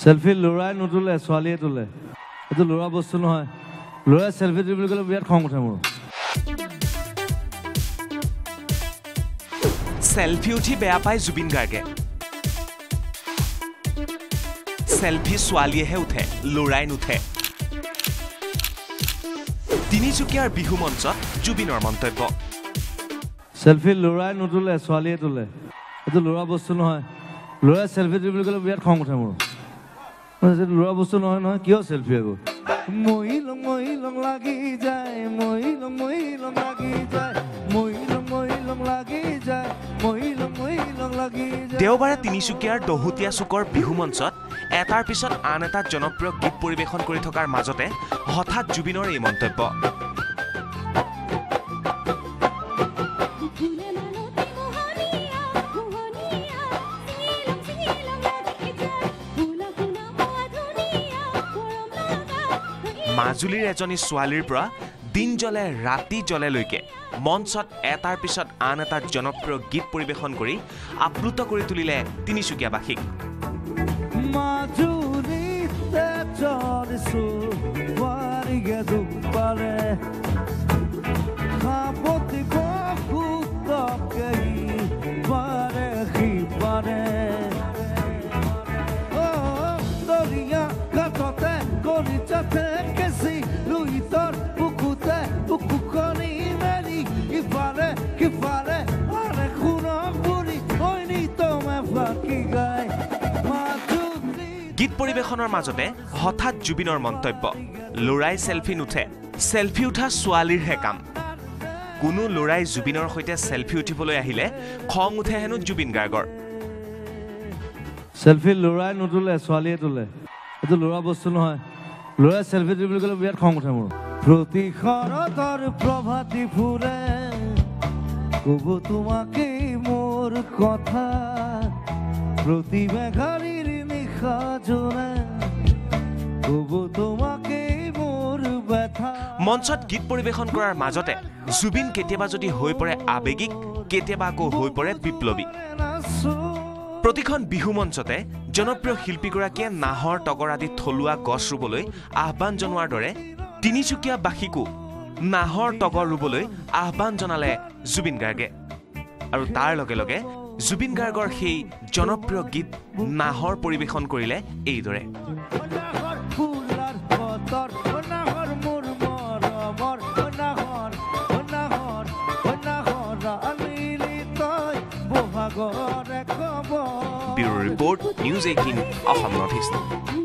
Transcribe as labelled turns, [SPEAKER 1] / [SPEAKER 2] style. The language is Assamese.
[SPEAKER 1] চেলফি ল'ৰাই নুতোলে ছোৱালীয়ে তোলে। এইটো ল'ৰা বস্তু নহয়। ল'ৰাই চেলফি তুলি বুলি ক'লে বিৰাট খং উঠে মোৰ।
[SPEAKER 2] চেলফি উঠি বেয়া পায় জুবিন গাৰ্গে। চেলফি ছোৱালীয়েহে উঠে ল'ৰাই নুঠে। তিনিচুকীয়াৰ বিহু মঞ্চত জুবিনৰ মন্তব্য।
[SPEAKER 1] চেলফি ল'ৰাই নুতোলে ছোৱালীয়ে তোলে। এইটো ল'ৰা বস্তু নহয়। ল'ৰাই চেলফি তুলি বুলি ক'লে বিৰাট খং উঠে মোৰ। বস্তু নহয় নহয় কিয় চেলফি আকৌ লাগি যায় লাগি যায় লাগি যায়
[SPEAKER 2] দেওবাৰে তিনিচুকীয়াৰ দহোটীয়া চুকৰ বিহু মঞ্চত এটাৰ পিছত আন এটা জনপ্ৰিয় গীত পৰিৱেশন কৰি থকাৰ মাজতে হঠাৎ জুবিনৰ এই মন্তব্য। মাজুলীৰ এজনী ছোৱালীৰ পৰা দিন জ্বলে ৰাতি জ্বলেলৈকে মঞ্চত এটাৰ পিছত আন এটা জনপ্ৰিয় গীত পৰিৱেশন কৰি আপ্লুত কৰি তুলিলে তিনিচুকীয়াবাসীক।
[SPEAKER 1] মাজুলীতে সিফালে আৰে শুনক বুলি ঐনিতমে ফাঁকি গায় মাজুলী
[SPEAKER 2] গীত পৰিৱেশনৰ মাজতে হঠাৎ জুবিনৰ মন্তব্য। ল'ৰাই চেলফি নুঠে চেলফি উঠা ছোৱালীৰহে কাম। কোনো ল'ৰাই জুবিনৰ সৈতে চেলফি উঠিবলৈ আহিলে খং উঠে হেনো জুবিন গাৰ্গৰ।
[SPEAKER 1] চেলফি ল'ৰাই নুতোলে ছোৱালীয়ে তোলে। এইটো ল'ৰা বস্তু নহয়। ল'ৰাই চেলফি তুলি বুলি ক'লে বিৰাট খং উঠে মোৰ। প্ৰতি শৰতৰ প্ৰভাতী ফুৰে ক'ব তোমাকেই মোৰ কথা। প্ৰতি মেঘাৰীৰ নিশা জোৰে ক'ব তোমাকেই মোৰ ব্যথা।
[SPEAKER 2] মঞ্চত গীত পৰিৱেশন কৰাৰ মাজতে জুবিন কেতিয়াবা যদি হৈ পৰে আৱেগিক কেতিয়াবা আকৌ হৈ পৰে বিপ্লৱী। প্ৰতিখন বিহু মঞ্চতে জনপ্ৰিয় শিল্পীগৰাকীয়ে নাহৰ তগৰ আদি থলুৱা গছ ৰুবলৈ আহ্বান জনোৱাৰ দৰে তিনিচুকীয়াবাসীকো নাহৰ তগৰ ৰুবলৈ আহ্বান জনালে জুবিন গাৰ্গে আৰু তাৰ লগে লগে জুবিন গাৰ্গৰ সেই জনপ্ৰিয় গীত নাহৰ পৰিৱেশন কৰিলে এইদৰে bureau report news eighteen Assam north east